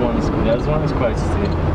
one is, there's one is quite steep.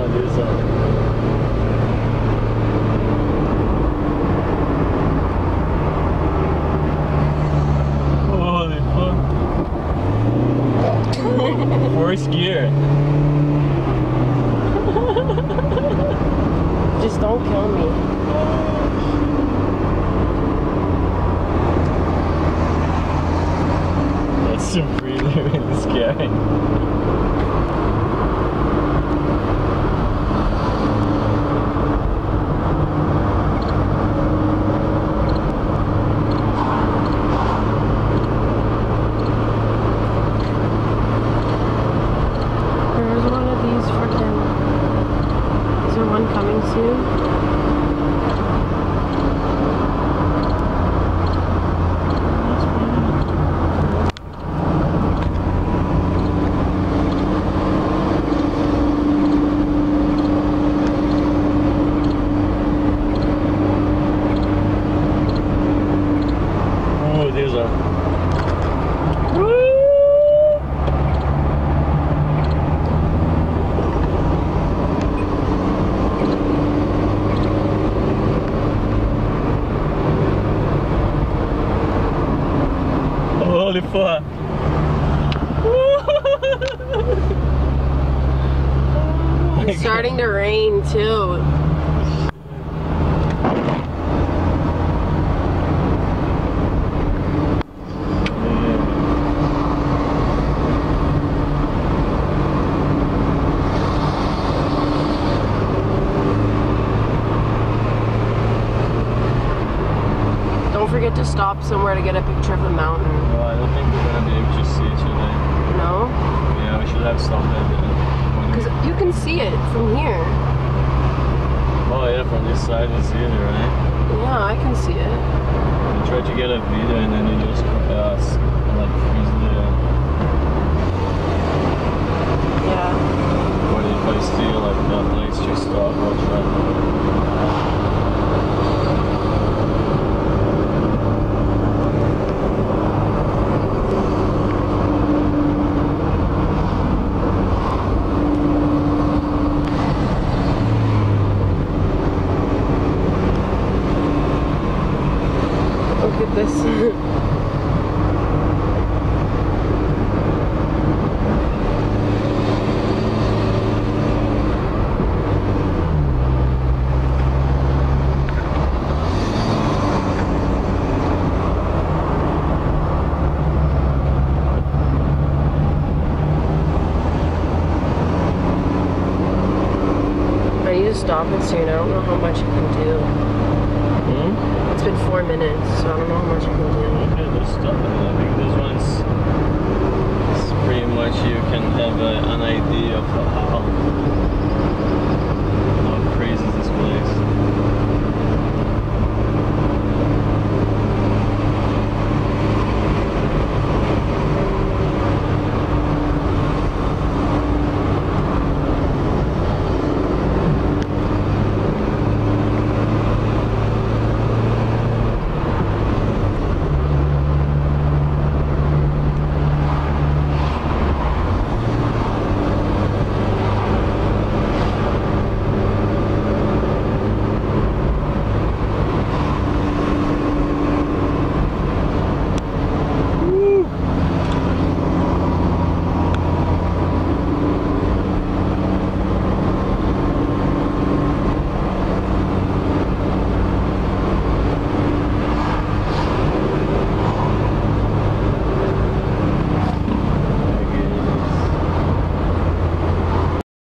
No, there's a. Holy fuck. First gear. Oh, Deus, ó. It's starting to rain too. Don't forget to stop somewhere to get a picture of the mountain. No, I don't think we're gonna be able to see it today. No? Yeah, we should have stopped at. Because you can see it from here. Oh yeah, from this side it's easier, right? Yeah, I can see it. You try to get a video and then you just uh, like freeze the. Yeah. What if I see like that place just stop? Watch that. Look at this. I need to stop it soon. I don't know how much it can do. It's been four minutes, so I don't know how much do. Okay, let's stop it. I think this one's it's pretty much you can have a, an idea of how